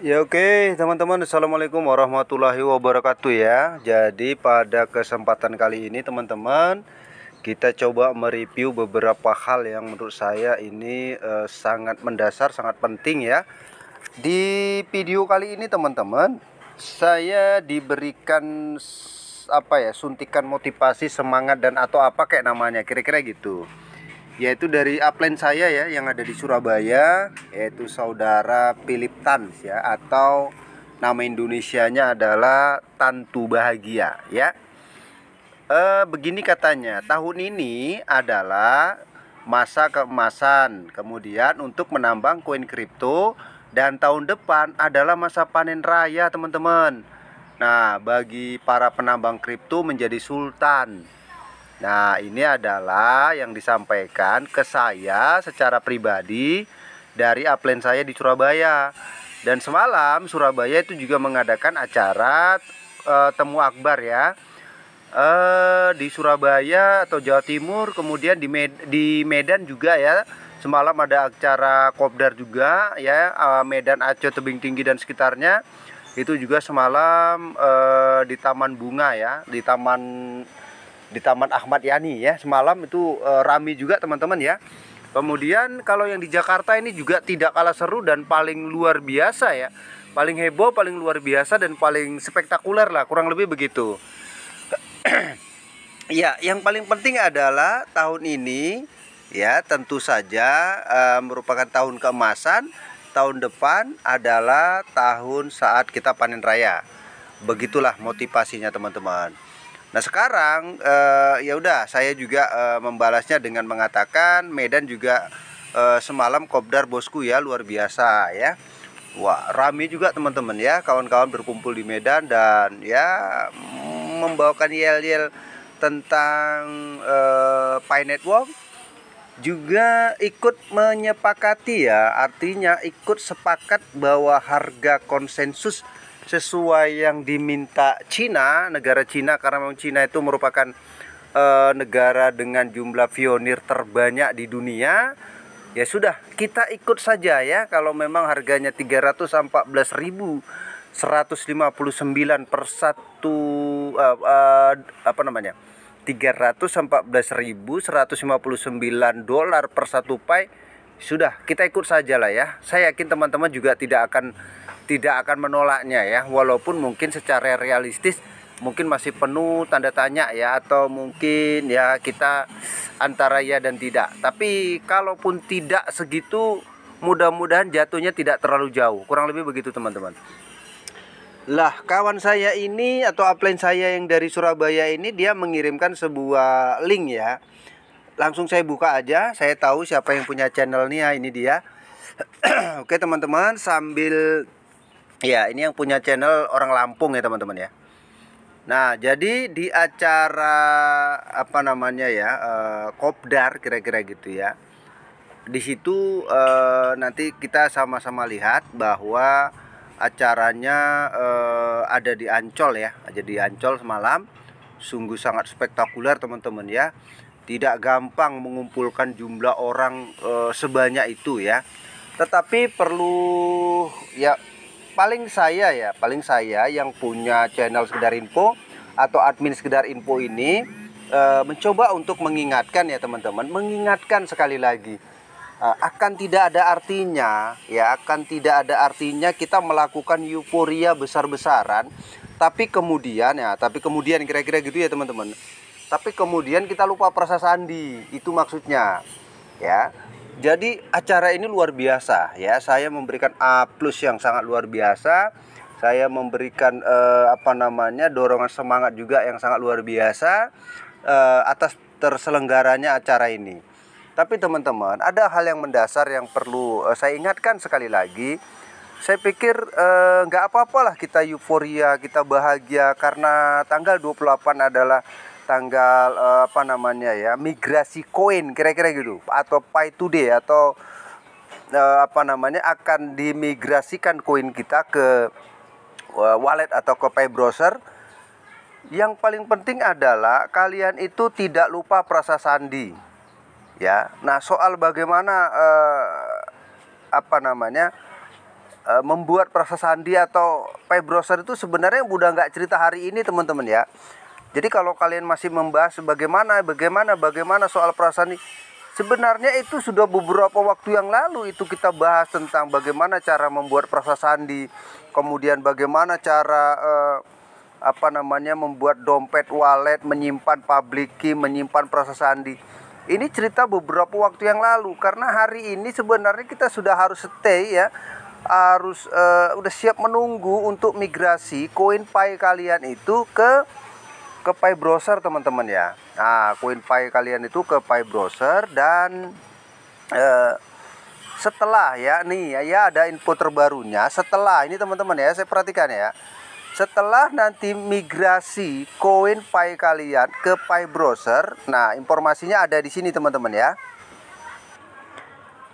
Ya oke teman-teman. Assalamualaikum warahmatullahi wabarakatuh ya. Jadi pada kesempatan kali ini teman-teman Kita coba mereview beberapa hal yang menurut saya ini eh, sangat mendasar, sangat penting ya. Di video kali ini teman-teman Saya diberikan apa ya suntikan motivasi semangat dan atau apa kayak namanya kira-kira gitu yaitu dari upline saya ya yang ada di Surabaya yaitu saudara Philip Tans ya atau nama Indonesianya adalah Tantu Bahagia ya. E, begini katanya tahun ini adalah masa keemasan kemudian untuk menambang koin kripto dan tahun depan adalah masa panen raya teman-teman. Nah bagi para penambang kripto menjadi sultan Nah, ini adalah yang disampaikan ke saya secara pribadi dari upline saya di Surabaya. Dan semalam Surabaya itu juga mengadakan acara e, temu akbar ya. E, di Surabaya atau Jawa Timur, kemudian di Med di Medan juga ya. Semalam ada acara kopdar juga ya, e, Medan Aceh Tebing Tinggi dan sekitarnya. Itu juga semalam e, di Taman Bunga ya, di Taman di Taman Ahmad Yani ya. Semalam itu e, rame juga teman-teman ya. Kemudian kalau yang di Jakarta ini juga tidak kalah seru dan paling luar biasa ya. Paling heboh paling luar biasa dan paling spektakuler lah kurang lebih begitu. Ya yang paling penting adalah tahun ini ya tentu saja e, merupakan tahun keemasan. Tahun depan adalah tahun saat kita panen raya. Begitulah motivasinya teman-teman Nah sekarang uh, ya udah saya juga uh, membalasnya dengan mengatakan Medan juga uh, semalam kopdar bosku ya luar biasa ya. Wah rame juga teman-teman ya kawan-kawan berkumpul di Medan dan ya membawakan yel-yel tentang uh, Pi Network juga ikut menyepakati ya artinya ikut sepakat bahwa harga konsensus sesuai yang diminta Cina, negara Cina karena memang Cina itu merupakan e, negara dengan jumlah pionir terbanyak di dunia. Ya sudah, kita ikut saja ya kalau memang harganya 314.159 per satu uh, uh, apa namanya? 314.159 dolar per satu pai sudah kita ikut saja lah ya. Saya yakin teman-teman juga tidak akan tidak akan menolaknya ya. Walaupun mungkin secara realistis mungkin masih penuh tanda tanya ya atau mungkin ya kita antara ya dan tidak. Tapi kalaupun tidak segitu mudah-mudahan jatuhnya tidak terlalu jauh. Kurang lebih begitu teman-teman. Lah kawan saya ini atau upline saya yang dari Surabaya ini dia mengirimkan sebuah link ya langsung saya buka aja saya tahu siapa yang punya channelnya ini dia oke teman-teman sambil Ya, ini yang punya channel orang Lampung ya teman-teman ya. Nah, jadi di acara apa namanya ya, uh, kopdar kira-kira gitu ya. Di situ uh, nanti kita sama-sama lihat bahwa acaranya uh, ada di Ancol ya, ada di Ancol semalam. Sungguh sangat spektakuler teman-teman ya. Tidak gampang mengumpulkan jumlah orang uh, sebanyak itu ya. Tetapi perlu ya paling saya ya paling saya yang punya channel sekedar info atau admin sekedar info ini e, mencoba untuk mengingatkan ya teman-teman mengingatkan sekali lagi e, akan tidak ada artinya ya akan tidak ada artinya kita melakukan euforia besar-besaran tapi kemudian ya tapi kemudian kira-kira gitu ya teman-teman tapi kemudian kita lupa perasa sandi itu maksudnya ya jadi acara ini luar biasa ya. Saya memberikan A plus yang sangat luar biasa. Saya memberikan eh, apa namanya dorongan semangat juga yang sangat luar biasa eh, atas terselenggaranya acara ini. Tapi teman-teman, ada hal yang mendasar yang perlu eh, saya ingatkan sekali lagi. Saya pikir eh, nggak eh, apa-apalah kita euforia, kita bahagia karena tanggal 28 adalah tanggal uh, apa namanya ya migrasi koin kira-kira gitu. Atau pay today atau uh, apa namanya akan dimigrasikan koin kita ke uh, wallet atau ke pay browser. Yang paling penting adalah kalian itu tidak lupa perasa sandi ya. Nah soal bagaimana uh, apa namanya membuat proses sandi atau pay browser itu sebenarnya udah nggak cerita hari ini teman-teman ya jadi kalau kalian masih membahas bagaimana bagaimana bagaimana soal perasaan ini Sebenarnya itu sudah beberapa waktu yang lalu itu kita bahas tentang bagaimana cara membuat proses sandi, kemudian bagaimana cara uh, apa namanya membuat dompet wallet, menyimpan public key, menyimpan proses sandi. Ini cerita beberapa waktu yang lalu karena hari ini sebenarnya kita sudah harus stay ya harus uh, udah siap menunggu untuk migrasi koin Pi kalian itu ke ke Pi browser teman-teman ya. Nah, koin Pi kalian itu ke Pi browser dan eh, setelah ya nih ya, ya ada info terbarunya. Setelah ini teman-teman ya saya perhatikan ya. Setelah nanti migrasi koin Pi kalian ke Pi browser nah informasinya ada di sini teman-teman ya.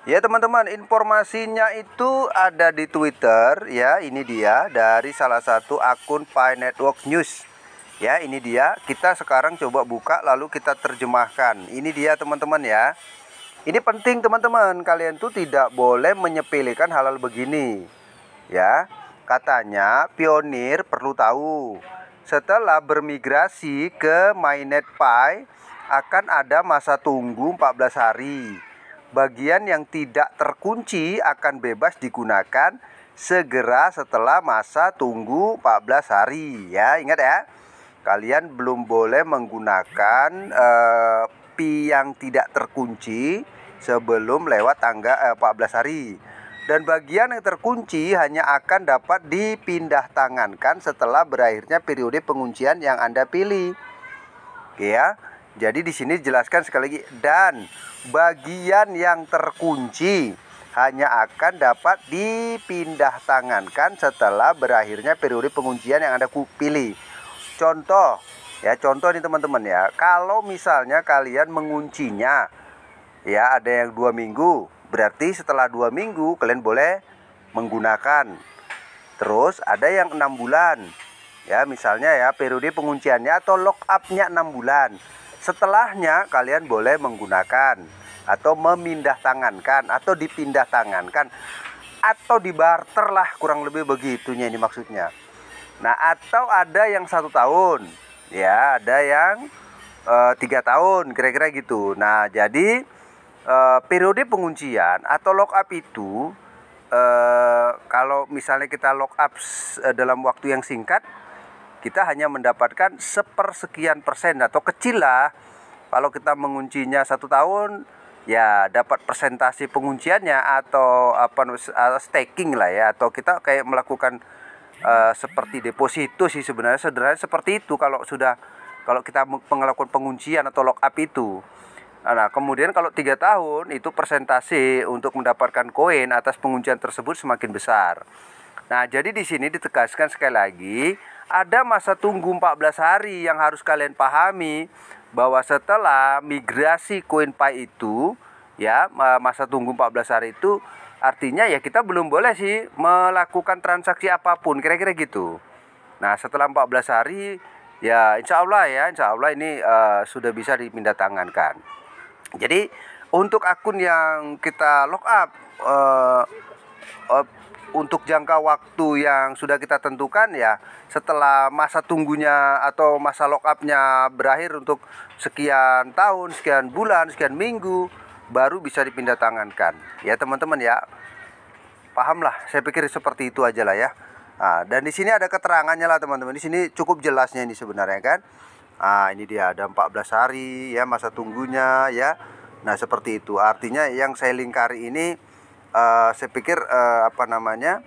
Ya teman-teman informasinya itu ada di Twitter ya ini dia dari salah satu akun Pi Network News Ya, ini dia. Kita sekarang coba buka lalu kita terjemahkan. Ini dia teman-teman ya. Ini penting teman-teman. Kalian tuh tidak boleh menyepelekan hal-hal begini. Ya. Katanya pionir perlu tahu. Setelah bermigrasi ke Mainnet Pi akan ada masa tunggu 14 hari. Bagian yang tidak terkunci akan bebas digunakan segera setelah masa tunggu 14 hari ya. Ingat ya kalian belum boleh menggunakan uh, pi yang tidak terkunci sebelum lewat tangga uh, eh, 14 hari. Dan bagian yang terkunci hanya akan dapat dipindah tangankan setelah berakhirnya periode penguncian yang Anda pilih. Oke ya. Jadi di sini jelaskan sekali lagi dan bagian yang terkunci hanya akan dapat dipindah tangankan setelah berakhirnya periode penguncian yang Anda pilih. Contoh, ya contoh nih teman-teman ya. Kalau misalnya kalian menguncinya, ya ada yang dua minggu, berarti setelah dua minggu kalian boleh menggunakan. Terus ada yang enam bulan, ya misalnya ya periode pengunciannya atau lock upnya enam bulan. Setelahnya kalian boleh menggunakan atau memindah tangankan atau dipindah tangankan atau dibarter lah kurang lebih begitunya ini maksudnya. Nah atau ada yang satu tahun, ya ada yang uh, tiga tahun, kira-kira gitu. Nah jadi uh, periode penguncian atau lock up itu uh, kalau misalnya kita lock up dalam waktu yang singkat, kita hanya mendapatkan sepersekian persen atau kecil lah. Kalau kita menguncinya satu tahun, ya dapat presentasi pengunciannya atau apa staking lah ya atau kita kayak melakukan uh, seperti deposito sih sebenarnya. Sederhana seperti itu kalau sudah kalau kita melakukan penguncian atau lock up itu. Nah kemudian kalau tiga tahun itu persentase untuk mendapatkan koin atas penguncian tersebut semakin besar. Nah jadi di sini ditegaskan sekali lagi ada masa tunggu 14 hari yang harus kalian pahami bahwa setelah migrasi koin Pi itu ya masa tunggu 14 hari itu Artinya ya kita belum boleh sih melakukan transaksi apa pun kira-kira gitu. Nah setelah 14 hari ya insya Allah ya insya Allah ini uh, sudah bisa dipindah tangankan. Jadi untuk akun yang kita lock up uh, uh, untuk jangka waktu yang sudah kita tentukan ya setelah masa tunggunya atau masa lock upnya berakhir untuk sekian tahun, sekian bulan, sekian minggu baru bisa dipindah tangankan ya teman-teman ya. Paham lah saya pikir seperti itu aja lah ya. Nah, dan di sini ada keterangannya lah teman-teman. Di sini cukup jelasnya ini sebenarnya kan? Ah ini dia ada 14 hari ya masa tunggunya ya. Nah seperti itu. Artinya yang saya lingkari ini uh, saya pikir uh, apa namanya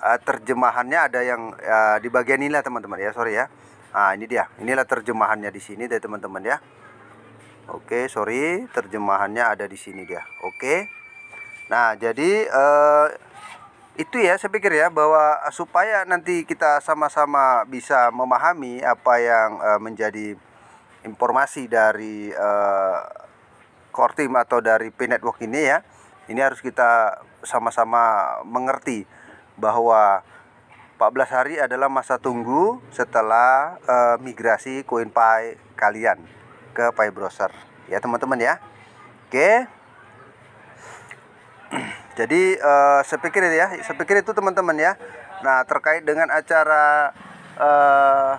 uh, terjemahannya ada yang uh, di bagian ini lah teman-teman ya. Sorry ya. Nah ini dia. Inilah terjemahannya di sini dari teman-teman ya Oke, sorry, terjemahannya ada di sini dia. Oke. Nah, jadi uh, itu ya saya pikir ya bahwa supaya nanti kita sama-sama bisa memahami apa yang uh, menjadi informasi dari uh, core team atau dari P network ini ya. Ini harus kita sama-sama mengerti bahwa 14 hari adalah masa tunggu setelah uh, migrasi CoinPy kalian ke Pi browser ya teman-teman ya oke Jadi uh, saya pikir ya, saya pikir itu teman-teman ya. Nah terkait dengan acara uh,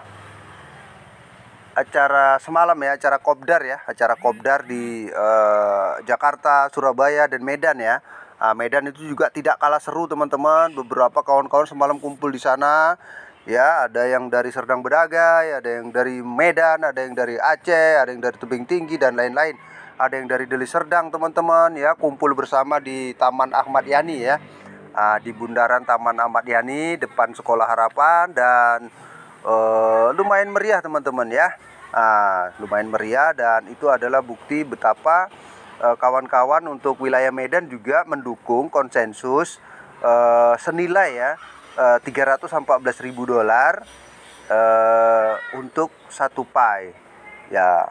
acara semalam ya, acara kopdar ya, acara kopdar di uh, Jakarta, Surabaya dan Medan ya. Nah, Medan itu juga tidak kalah seru teman-teman. Beberapa kawan-kawan semalam kumpul di sana. Ya, ada yang dari Serdang Bedagai, ada yang dari Medan, ada yang dari Aceh, ada yang dari Tebing Tinggi dan lain-lain. Ada yang dari Deli Serdang teman-teman ya, kumpul bersama di Taman Ahmad Yani ya. Nah, di bundaran Taman Ahmad Yani depan Sekolah Harapan dan uh, lumayan meriah teman-teman ya. Nah, lumayan meriah dan itu adalah bukti betapa eh, kawan-kawan uh, untuk wilayah Medan juga mendukung konsensus uh, senilai ya uh, 314 ribu dolar uh, untuk satu pai. Ya,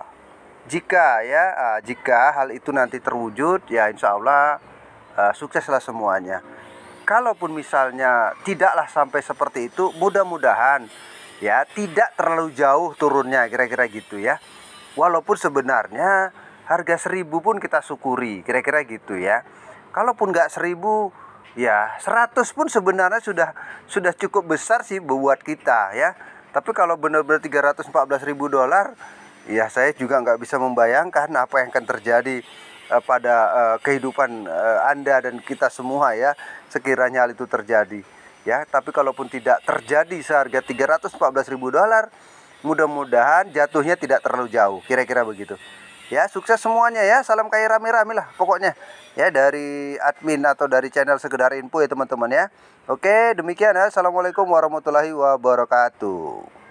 jika ya uh, jika hal itu nanti terwujud ya insya Allah uh, sukseslah semuanya. Kalaupun misalnya tidaklah sampai seperti itu, mudah-mudahan ya tidak terlalu jauh turunnya kira-kira gitu ya walaupun sebenarnya harga seribu pun kita syukuri kira-kira gitu ya kalaupun nggak seribu ya seratus pun sebenarnya sudah sudah cukup besar sih buat kita ya. Tapi kalau benar-benar 314 ribu dolar ya saya juga nggak bisa membayangkan apa yang akan terjadi uh, pada uh, kehidupan uh, anda dan kita semua ya. Sekiranya hal itu terjadi ya. Tapi kalaupun tidak terjadi seharga 314 ribu dolar mudah-mudahan jatuhnya tidak terlalu jauh. Kira-kira begitu ya sukses semuanya ya. Salam kaya rame-rame lah pokoknya. Ya dari admin atau dari channel sekedar info ya teman-teman ya. Oke demikian ya. Assalamualaikum warahmatullahi wabarakatuh